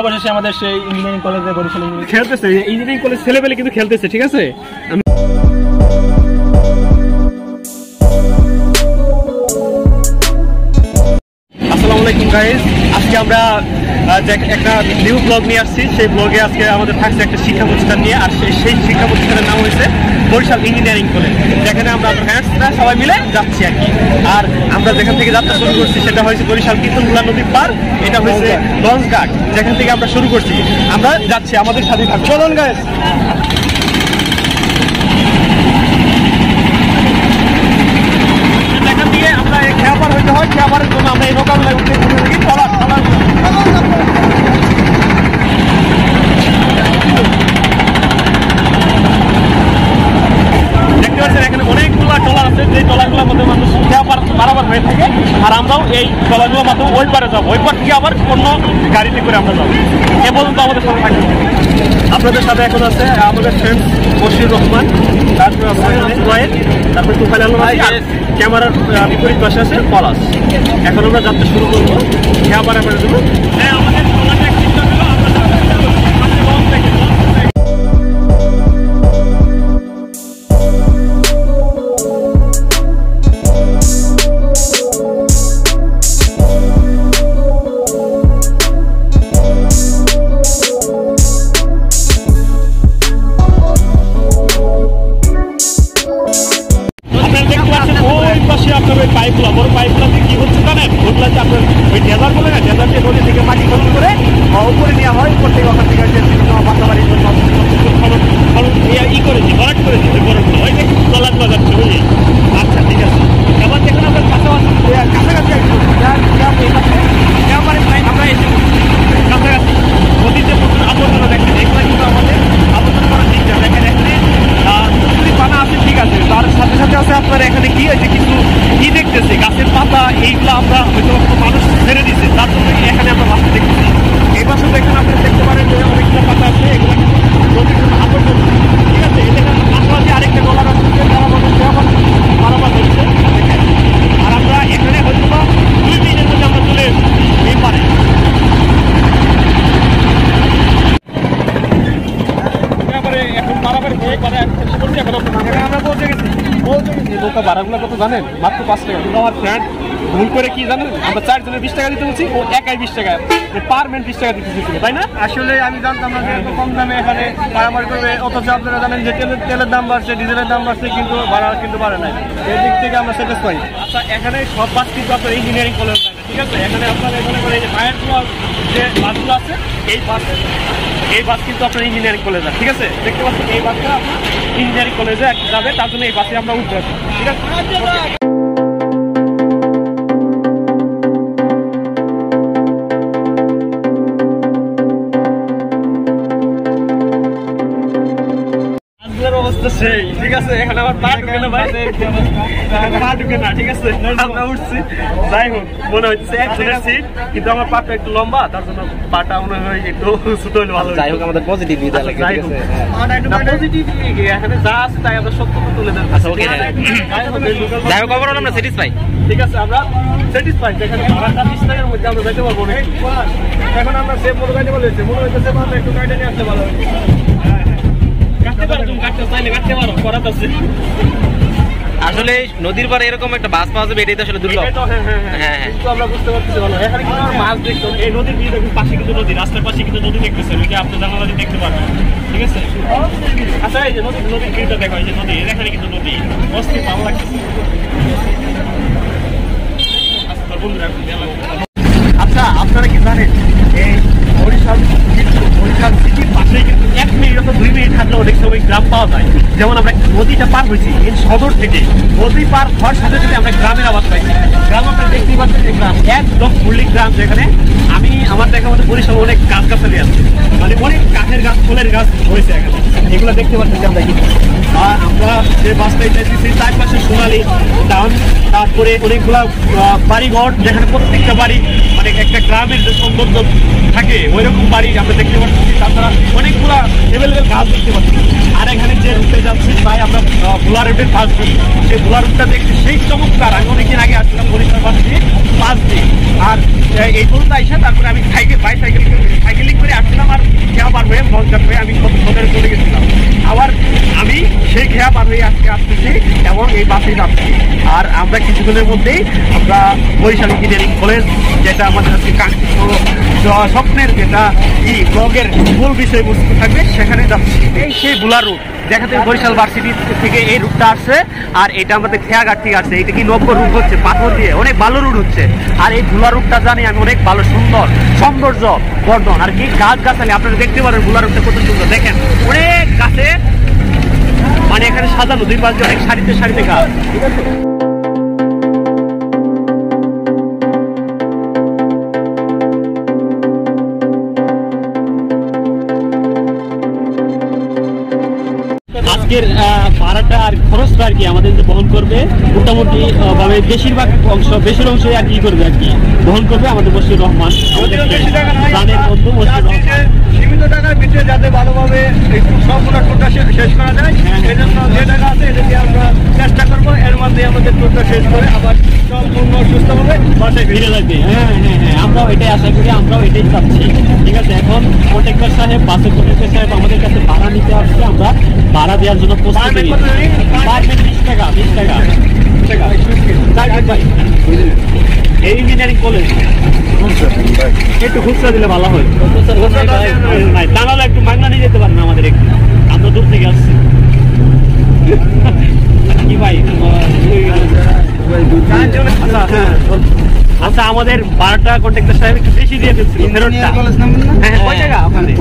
অবশেষে আমাদের সেই ইঞ্জিনিয়ারিং কলেজে বরিশাল খেলতেছে ইঞ্জিনিয়ারিং কলেজ কিন্তু খেলতেছে, ঠিক আছে? আলাইকুম আজকে আমরা একটা নিউ ব্লগ নিয়ে আসছি। সেই ব্লগে আজকে আমাদের থাকছে একটা শিক্ষা প্রতিষ্ঠান নিয়ে, আর সেই শিক্ষা প্রতিষ্ঠানের নাম হয়েছে বরিশাল ইঞ্জিনিয়ারিং কলেজ। যেখানে আমরা ফ্রেন্ডসরা সবাই মিলে যাচ্ছি আর কি। আর আমরা যেখান থেকে যাত্রা শুরু করছি সেটা হয়েছে বরিশাল কীর্তনগুলা নদীর পার এটা হয়েছে লঞ্চ ঘাট যেখান থেকে আমরা শুরু করছি। আমরা যাচ্ছি আমাদের সাথে থাকব চলুন গাইস এখান থেকে আমরা খেয়াপার হইতে হয় খেয়াপারের জন্য আমরা এই নৌকাগুলো টলার টলার দেখতে পাচ্ছেন এখানে অনেকগুলো টলার আছে যে টলারগুলোর মধ্যে মানুষ খেয়াপার পারাবার হয়ে থাকে আর আমরাও এই টলারগুলোর মাধ্যমে ওই পারে যাব। ওই থেকে আবার অন্য গাড়িতে করে আমরা যাব। এ পর্যন্ত আমাদের সাথে থাকবে আপনাদের সাথে এখন আছে আমাদের ফ্রেন্ড বশির রহমান তারপরে তারপরে আলম ভাই ক্যামেরার বিপরীত পাশে আছে পলাশ। এখন আমরা যাত্রা শুরু করব। ক্যামেরা আমাদের ট্রলারটা এখন বাড়াবাড়ি হয়ে পারে আমরা পৌঁছে গেছি। পৌঁছে গেছি নৌকা ভাড়াগুলো কত জানেন? মাত্র পাঁচ টাকা। কিন্তু আমার ফ্রেন্ড ভুল করে কি জানেন? আমরা চারজনের বিশ টাকা দিতে বলছি ও একাই বিশ টাকা। পার বিশ টাকা দিতে চেয়েছিল তাই না? আসলে আমি জানতাম না যে এত কম দামে এখানে মারামারি করবে অথচ আপনারা জানেন যে তেলের তেলের দাম বাড়ছে ডিজেলের দাম বাড়ছে কিন্তু ভাড়া কিন্তু বাড়ে নাই। এই দিক থেকে আমরা স্যাটিসফাই আচ্ছা এখানে সব বাস কিন্তু আপনার ইঞ্জিনিয়ারিং কলেজ ঠিক আছে, এখানে আপনার এখানে করে এই যে ফায়ার যে বাসগুলো আছে, এই বাস এই বাস কিন্তু আপনার ইঞ্জিনিয়ারিং কলেজ ঠিক আছে? দেখতে পাচ্ছেন, এই বাসটা আপনার ইঞ্জিনিয়ারিং কলেজে যাবে, তার জন্য এই বাসে আমরা উঠতে আছি, ঠিক আছে? অবস্থা সেই। ঠিক আছে এখানে আমার পা ঢুকে না ভাই। পা ঢুকে না ঠিক আছে? আমরা উঠছি। যাই হোক মনে হচ্ছে একজনের সিট কিন্তু আমার পাটা একটু লম্বা তার জন্য পাটা মনে হয় একটু ছোট হলে ভালো যাই হোক আমাদের পজিটিভ দিতে আচ্ছা, লাগে ঠিক আছে না, এখানে যা আছে তাই আমরা সত্য তুলে ধরবো। আচ্ছা, হ্যাঁ। যাই হোক, এই local যাই হোক overall আমরা স্যাটিসফাই ঠিক আছে আমরা স্যাটিসফাইড এখানে ভাড়াটা বিশ মধ্যে আমরা যেতে পারব এখন আমরা সেফ মতো গাড়ি বলেছি মনে হইতেছে একটু গাড়িটা নিয়ে আসতে ভালো আসলে নদীর পারে এরকম একটা বাস পাওয়া যাবে এটাই তো আসলে দুর্লভ হ্যাঁ, হ্যাঁ, হ্যাঁ। আমরা বুঝতে এখানে কিন্তু মাছ দেখছ। এই নদীর পাশে কিন্তু নদী, রাস্তার পাশে কিন্তু নদী দেখতেছেন। ওই যে আপনি জানালা দিয়ে দেখতে পারবেন। ঠিক আছে? আচ্ছা, এই যে নদী- নদীর ভিউটা দেখো, এই যে নদী, এখানে কিন্তু নদী। অস্থির ভালো লাগতেছে। আচ্ছা। আচ্ছা আপনারা কি জানেন এই বরিশাল কিন্তু বরিশাল সিটির পাশেই কিন্তু এক মিনিট অথবা দুই মিনিট হাঁটলে অনেক সময় গ্রাম পাওয়া যায়। যেমন আমরা নদীটা পার হয়েছি এই সদর থেকে। নদী পার হওয়ার সাথে সাথে আমরা গ্রামের আবাদ পাইছি গ্রাম আপনারা দেখতেই পাচ্ছেন গ্রাম, একদম ফুল্লি গ্রাম যেখানে আমি আমার দেখা মতো বরিশাল অনেক গাছ গাছালি আছে। মানে অনেক কাঠের গাছ, ফুলের গাছ হয়েছে এখানে। এগুলো দেখতে পাচ্ছি আমরা কিন্তু আর আমরা যে বাসটাই চাইছি তার পাশে সোনালি ডাউন তারপরে অনেকগুলা বাড়িঘর, যেখানে প্রত্যেকটা বাড়ি মানে একটা গ্রামের যে সৌন্দর্য থাকে ওই রকম বাড়ি আমরা দেখতে পাচ্ছি। তাছাড়া অনেকগুলা এভেলেবেল গাছ দেখতে পাচ্ছি। আর এখানে যে রুটে যাচ্ছি, তাই আমরা ভোলা রুটের পাশ দিই সেই ভোলা রুটটা দেখছি, সেই চমৎকার। আমি অনেকদিন আগে আসছিলাম বরিশাল পাশ দিয়ে পাশ দিয়ে আর এই পর্যন্ত আইসা তারপরে আমি সাইকেল বাই সাইকেল সাইকেলিং করে আসছিলাম আর খেয়া পার হয়ে মঞ্চার হয়ে আমি সদরে চলে গেছিলাম। আবার আমি সেই খেয়া পার হয়ে আজকে আসতেছি এবং এই বাসে যাচ্ছি। আর আমরা কিছুদিনের মধ্যেই আমরা বরিশাল ইঞ্জিনিয়ারিং কলেজ, যেটা আমাদের হচ্ছে কাঙ্ক্ষিত স্বপ্নের যেটা ই, ব্লগের মূল বিষয়বস্তু থাকবে, সেখানে যাচ্ছি। এই সেই বুলার রুট দেখাতে বরিশাল ভার্সিটি থেকে এই রুটটা আসছে, আর এটা আমাদের খেয়াঘাট থেকে আসছে। এটা কি নব্য রুট হচ্ছে? পাথর দিয়ে। অনেক ভালো রুট হচ্ছে। আর এই ধুলা রুটটা জানি আমি অনেক ভালো, সুন্দর, সৌন্দর্য, বর্ধন। আর কি গাছ গাছালি আপনারা দেখতে পারেন ধুলা রুটটা কত সুন্দর। দেখেন, অনেক গাছে মানে এখানে সাজানো দুই পাঁচ অনেক সারিতে সারিতে গাছ। ঠিক আছে আজকের ভাড়াটা আর খরচটা আর কি আমাদের যে বহন করবে মোটামুটি ভাবে বেশিরভাগ অংশ বেশির অংশ আর কি করবে আর কি বহন করবে আমাদের বসির রহমান। আমাদের প্রাণের বন্ধু বসির রহমান। সীমিত টাকার ভিতরে যাতে ভালোভাবে এই টুরটা শে- শেষ করা যায় হ্যাঁ। এই জন্য যে টাকা আছে এটা দিয়ে আমরা চেষ্টা করব এর মধ্যে আমাদের টুরটা শেষ করে আবার সম্পূর্ণ সুস্থভাবে বাসায় ফিরে ফিরে যাবে হ্যাঁ হ্যাঁ হ্যাঁ আমরাও এটাই আশা করি আমরাও এটাই চাচ্ছি। ঠিক আছে এখন কন্ট্রাক্টর সাহেব বাসের কন্ট্রাক্টর সাহেব আমাদের কাছে ভাড়া নিতে আসছে আমরা ভাড়া দেওয়ার জন্য প্রস্তুতি বিশ টাকা বিশ টাকা টাকা। ইঞ্জিনিয়ারিং কলেজ একটু খুচরা দিলে ভালো হয়। নাই তা নাহলে একটু মাগনা নিয়ে যেতে পারেন আমাদের একটু। আমরা দূর থেকে আসছি। কি ভাই আচ্ছা হ্যাঁ আচ্ছা আমাদের বারোটা কন্ট্রাক্টর সাহেব একটু বেশি দিয়ে দিচ্ছি। হ্যাঁ আপনাদের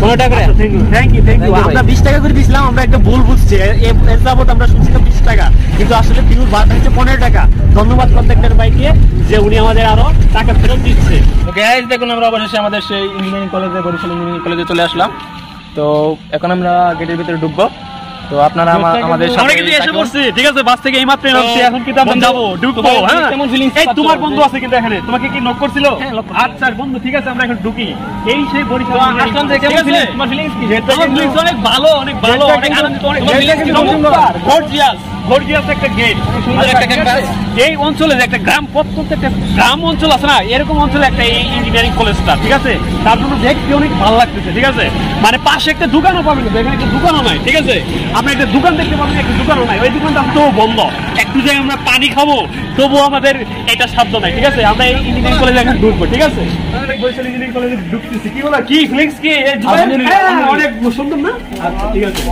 পনেরো টাকা করে? থ্যাংক ইউ থ্যাংক ইউ আমরা বিশ টাকা করে দিয়েছিলাম আমরা একটা ভুল বুঝছি। এ- এ- এর যাবত আমরা শুনছিলাম বিশ টাকা কিন্তু আসলে পিউর বারোটা হচ্ছে পনেরো টাকা। ধন্যবাদ কন্ট্রাক্টর ভাইকে যে উনি আমাদের আরও টাকা ফেরত দিচ্ছে। গ্যাস দেখুন আমরা অবশেষে আমাদের সেই ইঞ্জিনিয়ারিং কলেজে বরিশাল ইঞ্জিনিয়ারিং কলেজে চলে আসলাম। তো এখন আমরা গেটের ভিতরে ঢুকবো। তো আপনারা আমাদের সাথে আমরা কিন্তু এসে পড়ছি ঠিক আছে? বাস থেকে এইমাত্র নামছি এখন কিন্তু আমরা যাব ঢুকবো তোমার হ্যাঁ? কেমন ফিলিংস এই তোমার বন্ধু আছে কিন্তু এখানে। তোমাকে কি নক করছিল? হ্যাঁ, knock আচ্ছা বন্ধু ঠিক আছে আমরা এখন ঢুকি। এই সেই বরিশাল আসলাম যে কেমন ফিলিংস তোমার ফিলিংস কি? আমার ফিলিংস অনেক ভালো অনেক ভালো অনেক আনন্দ অনেক তোমার গর্জিয়াস। গর্জিয়াস একটা গেট সুন্দর একটা এই অঞ্চলে যে একটা গ্রাম প্রত্যন্ত একটা গ্রাম অঞ্চল আছে না এরকম অঞ্চলে একটা এই ইঞ্জিনিয়ারিং কলেজটা ঠিক আছে? তার জন্য দেখতে অনেক ভালো লাগতেছে ঠিক আছে? মানে পাশে একটা দোকানও পাবেন এখানে একটা দোকানও নাই ঠিক আছে? আপনি একটা দোকান দেখতে পাবেন একটা দোকানও নাই। ওই দোকানটা তো বন্ধ। একটু যে আমরা পানি খাব তবুও আমাদের এটা সাধ্য নাই ঠিক আছে? আমরা এই ইঞ্জিনিয়ারিং কলেজে এখন ঢুকবো ঠিক আছে? ইঞ্জিনিয়ারিং কলেজে ঢুকতেছি। কি বলো কি ফিলিংস কি? হ্যাঁ। অনেক সুন্দর না? আচ্ছা ঠিক আছে।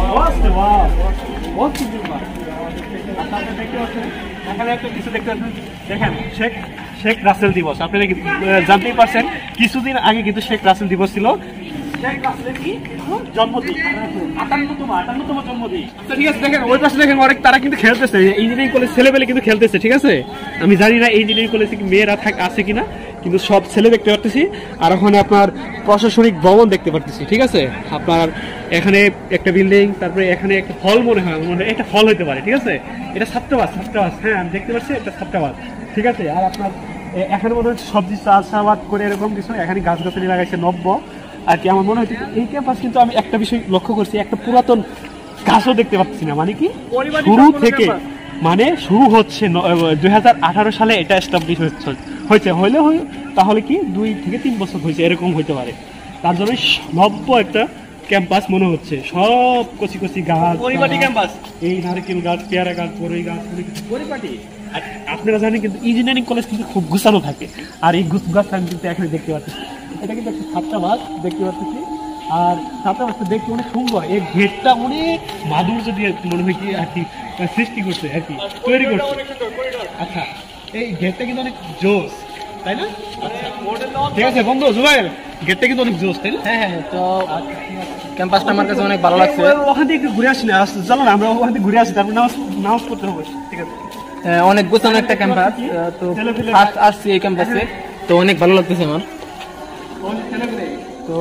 শেখ রাসেল দিবস। আপনারা জানতেই পারছেন, কিছুদিন আগে কিন্তু শেখ রাসেল দিবস ছিল। আচ্ছা দেখেন দেখেন অনেক তারা কিন্তু খেলতেছে। ছেলেবেলে কিন্তু খেলতেছে, ঠিক আছে? আমি জানি না ইঞ্জিনিয়ারিং কলেজে মেয়েরা আছে কিনা। কিন্তু সব ছেলে দেখতে পারতেছি। আর ওখানে আপনার প্রশাসনিক ভবন দেখতে পারতেছি ঠিক আছে? আপনার এখানে একটা বিল্ডিং তারপরে এখানে একটা হল মনে হয় মনে হয়। এটা হল হতে পারে ঠিক আছে? এটা ছাত্রাবাস ছাত্রাবাস হ্যাঁ আমি দেখতে পাচ্ছি এটা ছাত্রাবাস ঠিক আছে? আর আপনার এখানে মনে হচ্ছে সবজি চাষাবাদ করে এরকম কিছু এখানে গাছ গাছালি লাগাইছে নব্য। আর কি আমার মনে হচ্ছে এই ক্যাম্পাস কিন্তু আমি একটা বিষয় লক্ষ্য করছি একটা পুরাতন গাছও দেখতে পাচ্ছি না মানে কি? শুরু থেকে। মানে শুরু হচ্ছে দুই হাজার আঠারো সালে এটা এস্টাবলিশ হয়েছে হইলে হয় তাহলে কি দুই থেকে তিন বছর হয়েছে এরকম হইতে পারে। তার জন্য নব্য একটা ক্যাম্পাস মনে হচ্ছে। সব কচি কচি গাছ পরিপাটি ক্যাম্পাস এই নারকেল গাছ পেয়ারা গাছ বড়ই গাছ পরিপাটি? আপনারা জানেন কিন্তু ইঞ্জিনিয়ারিং কলেজ কিন্তু খুব গুছানো থাকে। আর এই গুছ গাছ আমি কিন্তু এখানে দেখতে পাচ্ছি। এটা কিন্তু একটা সাতটা ছাত্রাবাস দেখতে পাচ্ছি। আর সাতটা ছাত্রাবাসটা দেখতে অনেক সুন্দর। এই গেটটা অনেক মাধুর্য দিয়ে মনে হয় কি আর কি সৃষ্টি করছে আর কি? তৈরি করছে। আচ্ছা এই গেটটা কিন্তু অনেক জোস তাই না? আচ্ছা ঠিক আছে বন্ধু জুবাইর গেটটা কিন্তু অনেক জোস তাই না? হ্যাঁ হ্যাঁ তো ক্যাম্পাসটা আমার কাছে অনেক ভালো লাগছে। ওখান থেকে একটু ঘুরে আসি না চলো না আমরা ওখান থেকে ঘুরে আসি তারপর নামাজ নামাজ পড়তে হবে ঠিক আছে? হ্যাঁ, অনেক গোছানো একটা ক্যাম্পাস তো ফার্স্ট আসছি এই ক্যাম্পাসে তো অনেক ভালো লাগতেছে আমার। তো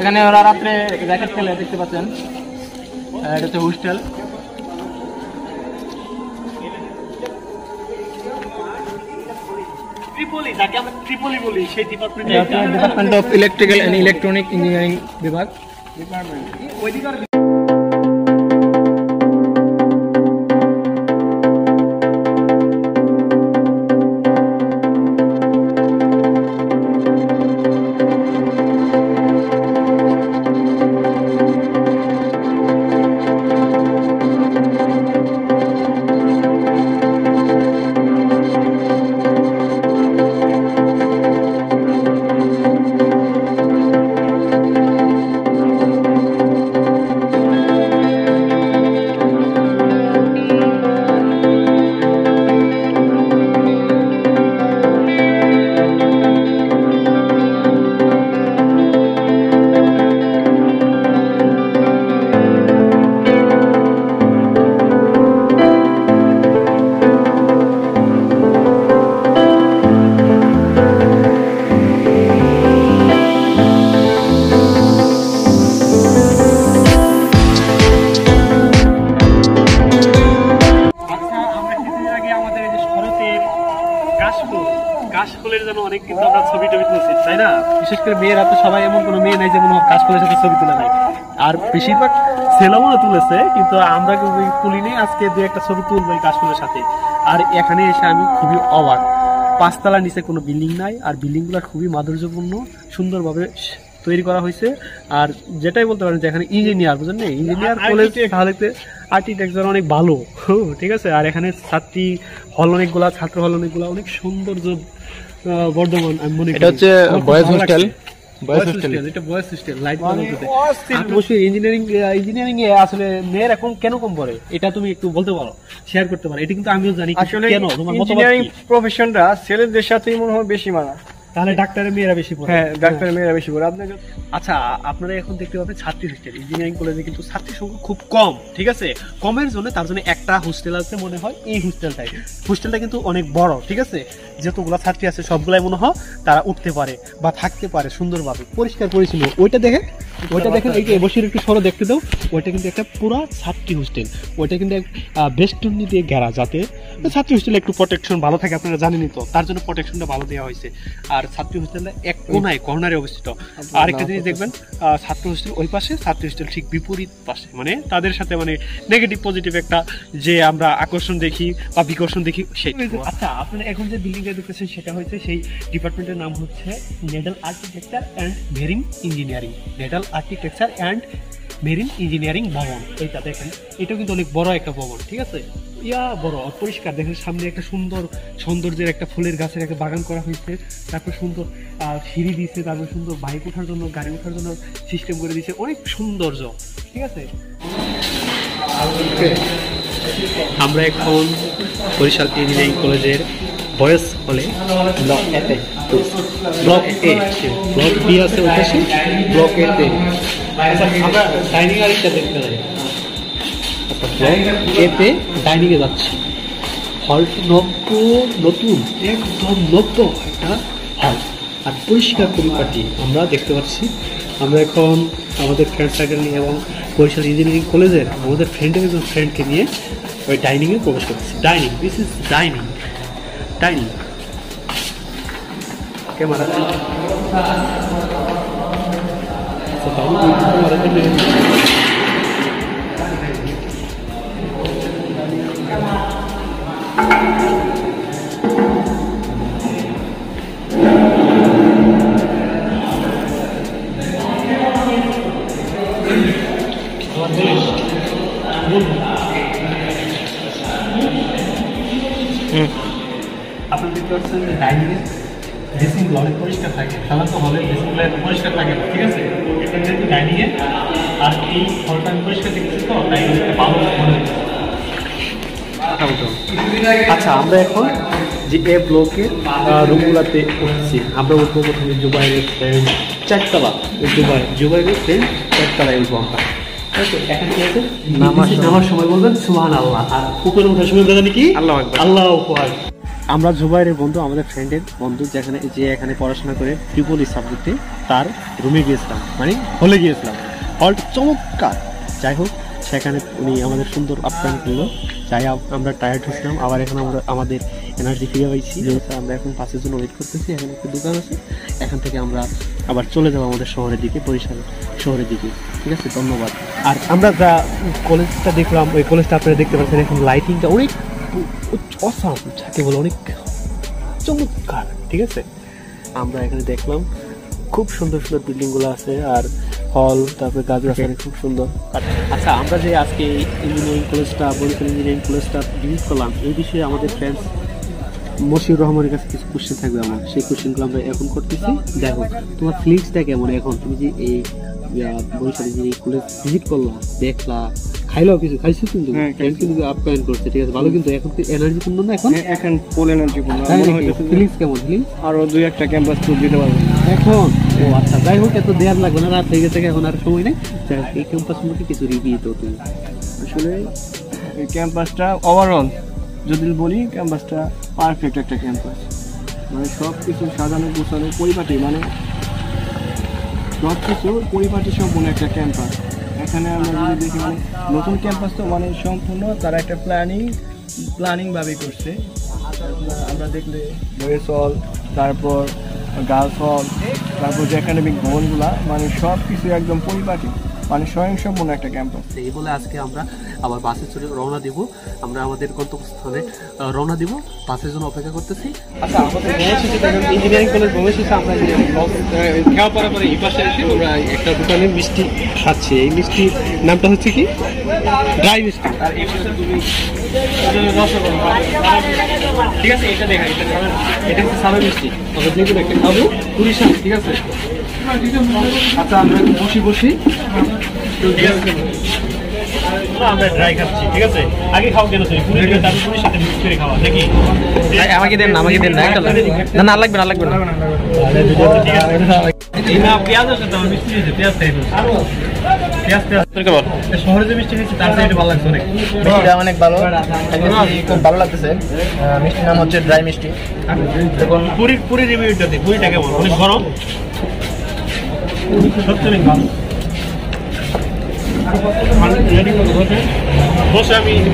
এখানে ওরা রাত্রে র্যাকেট খেলে দেখতে পাচ্ছেন। এটা হচ্ছে হোস্টেল ট্রিপলি যাকে আমরা ট্রিপলি বলি সেই ডিপার্টমেন্টে department of electrical and electronic engineering বিভাগ। কাশফুল বিশেষ মেয়েরা তো সবাই এমন কোনো মেয়ে নাই যে মনে হয় কাশফুলের সাথে ছবি তুলে নাই আর বেশিরভাগ ছেলেও তুলেছে কিন্তু আমরা কিন্তু তুলিনি আজকে দু একটা ছবি তুলবো এই কাশফুলের সাথে। আর এখানে এসে আমি খুবই অবাক। পাঁচতলার নিচে কোনো বিল্ডিং নাই আর বিল্ডিংগুলো খুবই মাধুর্যপূর্ণ সুন্দরভাবে তৈরি করা হয়েছে। আর যেটাই বলতে পারেন যে এখানে ইঞ্জিনিয়ার বুঝলেন না? ইঞ্জিনিয়ার কলেজ তাহলে আর্কিটেকচার অনেক ভালো ঠিক আছে? আর এখানে ছাত্রী হল অনেকগুলা ছাত্র হল অনেকগুলা অনেক সৌন্দর্য বর্ধমান আমি মনে এটা হচ্ছে বয়েজ হোস্টেল। Boys hostel. এটা boys hostel light engineering engineering এ আসলে মেয়ের এখন কেন কম পড়ে? এটা তুমি একটু বলতে পারো শেয়ার করতে পারো। এটা কিন্তু আমিও জানি আসলে কেন? তোমার ইঞ্জিনিয়ারিং প্রফেশনটা ছেলেদের সাথেই মনে হয় বেশি মানা তাহলে ডাক্তারের মেয়েরা বেশি পড়ে। হ্যাঁ ডাক্তারের মেয়েরা বেশি পড়ে। আচ্ছা আপনারা এখন দেখতে পাবেন ছাত্রী হোস্টেল ইঞ্জিনিয়ারিং কলেজে কিন্তু ছাত্রীর সংখ্যা খুব কম, ঠিক আছে? কমের জন্য তার জন্য একটা হোস্টেল আছে মনে হয়, এই হোস্টেলটাই হোস্টেলটা কিন্তু অনেক বড়, ঠিক আছে? যতগুলো ছাত্রী আছে, সবগুলাই মনে হয় তারা উঠতে পারে বা থাকতে পারে সুন্দরভাবে, পরিষ্কার পরিচ্ছন্ন। ওইটা দেখেন ওইটা দেখেন এই যে বসির একটু সরো দেখতে দাও। ওইটা কিন্তু একটা পুরা ছাত্রী হোস্টেল ওইটা কিন্তু এক বেস্টনি দিয়ে ঘেরা যাতে। ছাত্রী হোস্টেলে একটু প্রোটেকশন ভালো থাকে আপনারা জানেনই তো। তার জন্য প্রোটেকশনটা ভালো দেওয়া হয়েছে। আর ছাত্রী হোস্টেলটা এক কোনায় কর্নারে অবস্থিত। আরেকটা জিনিস দেখবেন আহ, ছাত্র হোস্টেল ওই পাশে ছাত্রী হোস্টেল ঠিক বিপরীত পাশে। মানে তাদের সাথে মানে নেগেটিভ পজিটিভ একটা যে আমরা আকর্ষণ দেখি বা বিকর্ষণ দেখি সেই আচ্ছা আপনারা এখন যে বিল্ডিংটা দেখতেছেন সেটা হচ্ছে সেই ডিপার্টমেন্টের নাম হচ্ছে naval architecture and ভেরিং engineering. Naval architecture and marine engineering ভবন। এইটা দেখেন এটা কিন্তু অনেক বড় একটা ভবন, ঠিক আছে? ইয়া বড় পরিষ্কার। দেখেন সামনে একটা সুন্দর সৌন্দর্যের একটা ফুলের গাছের একটা বাগান করা হয়েছে। তারপর সুন্দর সিঁড়ি দিয়েছে তারপর সুন্দর বাইক ওঠার জন্য, গাড়ি ওঠার জন্য সিস্টেম করে দিয়েছে অনেক সৌন্দর্য, ঠিক আছে? আমরা এখন বরিশাল ইঞ্জিনিয়ারিং কলেজের বয়েস হলে ব্লক এতে ব্লক এ ব্লক বি আছে ওই পাশে ব্লক এ তে আমরা ডাইনিং আরেকটা দেখতে যাই। আচ্ছা তে ডাইনিং এ যাচ্ছি। হলটি নব্য নতুন একদম নব্য একটা হল আর পরিষ্কার পরিপাটি আমরা দেখতে পাচ্ছি। আমরা এখন আমাদের ফ্রেন্ড সার্কেল নিয়ে এবং বরিশাল ইঞ্জিনিয়ারিং কলেজের আমাদের ফ্রেন্ডের একজন ফ্রেন্ডকে নিয়ে ওই ডাইনিংয়ে প্রবেশ করছি। Dining this is dining dining camera আপনার আচ্ছা আমরা এখন যে এ ব্লকে রুমগুলাতে উঠছি আমরা উঠবো প্রথমে জুবাইরের ফ্রেন্ড চারতলা। জুবাই জুবাইরের ফ্রেন্ড চারতলায় উঠবো আমরা। নামার সময়। বলবেন? আল্লাহ আর উপরে ওঠার সময় বলবেন কি? আল্লাহু আমরা জুবাইরের বন্ধু আমাদের ফ্রেন্ডের বন্ধু যেখানে যে এখানে পড়াশোনা করে ট্রিপলি সাবজেক্টে তার রুমে গিয়েছিলাম। মানে হলে গিয়েছিলাম। হলটা চমৎকার। যাই হোক সেখানে উনি আমাদের সুন্দর আপ্যায়ন করল। যাই আমরা টায়ার্ড হয়েছিলাম। আবার এখন আমরা আমাদের এনার্জি ফিরে পাইছি যেহেতু আমরা এখন পাঁচের জন্য ওয়েট করতেছি, এখানে একটা দোকান আছে। এখান থেকে আমরা আবার চলে যাব আমাদের শহরের দিকে, বরিশাল শহরের দিকে। ঠিক আছে? ধন্যবাদ। আর আমরা যা কলেজটা দেখলাম, ওই কলেজটা আপনারা দেখতে পাচ্ছেন, এখন লাইটিংটা অনেক অসাম, যাকে বলে অনেক চমৎকার। ঠিক আছে? আমরা এখানে দেখলাম, খুব সুন্দর সুন্দর বিল্ডিংগুলো আছে। আর হল তারপরে গাছ গাছালি খুব সুন্দর। আচ্ছা আমরা যে আজকে ইঞ্জিনিয়ারিং কলেজটা বরিশাল ইঞ্জিনিয়ারিং কলেজটা ভিজিট করলাম এই বিষয়ে আমাদের ফ্রেন্ডস মশিউর রহমানের কাছে কিছু কোশ্চেন থাকবে আমার। সেই কোশ্চেনগুলো আমরা এখন করতেছি। দেখো তোমার ফিলিংসটা কেমন এখন? তুমি যে এই আহ, বরিশাল ইঞ্জিনিয়ারিং ভিজিট করলা দেখলা খাইলাও কিছু খাইছো কিন্তু। হ্যাঁ, ফ্রেন্ড কিন্তু আপ্যায়ন করছে ঠিক আছে? ভালো কিন্তু এখন এনার্জি পূর্ণ না এখন? হ্যাঁ, এখন ফুল এনার্জি পূর্ণ। তাই নাকি? হইতেছে যে ফিলিংস কেমন ফিলিংস আরও দুই একটা ক্যাম্পাস ট্যুর দিতে পারব। এখন? ও আচ্ছা যাই হোক এত দেয়ার লাগবে না রাত হয়ে গেছে এখন আর সময় নেই। যাই এই ক্যাম্পাস সম্পর্কে কিছু রিভিউ তো তুমি। আসলে এই ক্যাম্পাসটা ওভারঅল যদি বলি ক্যাম্পাসটা পারফেক্ট একটা ক্যাম্পাস মানে সব কিছু সাজানো গোছানো পরিপাটি মানে সব কিছু পরিপাটি সম্পূর্ণ একটা ক্যাম্পাস এখানে আমরা যদি দেখি মানে নতুন ক্যাম্পাস তো মানে সম্পূর্ণ তারা একটা প্ল্যানিং প্ল্যানিংভাবেই করছে। আমরা দেখলে বয়েস হল তারপর গার্লস হল তারপর যে একাডেমিক ভবনগুলা মানে সব কিছু একদম পরিপাটি। মানে স্বয়ংসম্পূর্ণ একটা ক্যাম্পাস এই বলে আজকে আমরা আবার বাসে চলে রওনা দিব। আমরা আমাদের গন্তব্যস্থলে রওনা দিব। বাসের জন্য অপেক্ষা করতেছি। আচ্ছা আমাদের ইঞ্জিনিয়ারিং কলেজ ভূমিশিতে আমরা যে খেয়া পরে পরে এই পাশে এসে আমরা একটা দোকানে মিষ্টি খাচ্ছি। এই মিষ্টির নামটা হচ্ছে কি? ড্রাই মিষ্টি। আর এই পাশে তুমি ঠিক আছে এটা দেখা এটা এটা হচ্ছে সাদা মিষ্টি। আমরা যেগুলো একটা খাব। সাল ঠিক আছে? আচ্ছা আমরা একটু বসি বসি। পুরির আমাকে দেন না আমাকে দেন না না না লাগবে না লাগবে না। অনেক। ভালো খুব ভালো লাগতেছে। মিষ্টির নাম হচ্ছে ড্রাই মিষ্টি। এখন পুরি পুরি রিভিউটা দিই পুরিটা কেমন? অনেক গরম?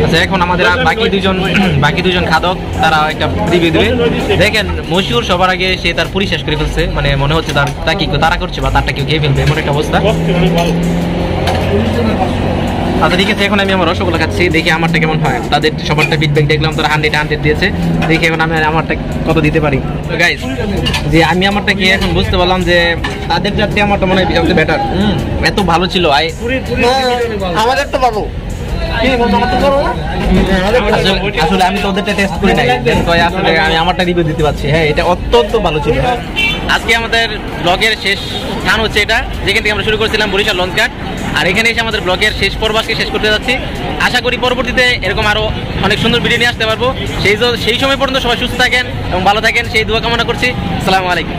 আচ্ছা এখন আমাদের বাকি দুজন বাকি দুজন খাদক, তারা একটা রিভিউ দেবে। দেখেন, মশিউর সবার আগে সে তার পুরি শেষ করে ফেলছে। মানে মনে হচ্ছে তার তা কি তারা করছে বা তারটা কেউ খেয়ে ফেলবে, এমন একটা অবস্থা। আচ্ছা ঠিক আছে এখন আমি আমার রসগোল্লা খাচ্ছি দেখি আমারটা কেমন হয়। তাদের সবারটা ফিডব্যাক দেখলাম তারা হান্ড্রেড হান্ড্রেড দিয়েছে। দেখি এখন আমি আমারটা কত দিতে পারি। গাইজ যে আমি আমারটা খেয়ে এখন বুঝতে পারলাম যে তাদের চারটে আমারটা মনে হয় সবচেয়ে বেটার এত ভালো ছিল আই পুরি আমাদের তো ভালো। আসলে- আসলে আমি তো ওদেরটা টেস্ট করি নাই। আসলে আমি আমারটা রিভিউ দিতে পারছি। হ্যাঁ এটা অত্যন্ত ভালো ছিল আজকে আমাদের ব্লগের শেষ স্থান হচ্ছে এটা, যেখান থেকে আমরা শুরু করেছিলাম বরিশাল লঞ্চ ঘাট আর এখানে এসে আমাদের ব্লগের শেষ পর্ব আজকে শেষ করতে যাচ্ছি। আশা করি পরবর্তীতে এরকম আরও অনেক সুন্দর ভিডিও নিয়ে আসতে পারব। সেই সেই সময় পর্যন্ত সবাই সুস্থ থাকেন এবং ভালো থাকেন। সেই দোয়া কামনা করছি। আসসালামু আলাইকুম।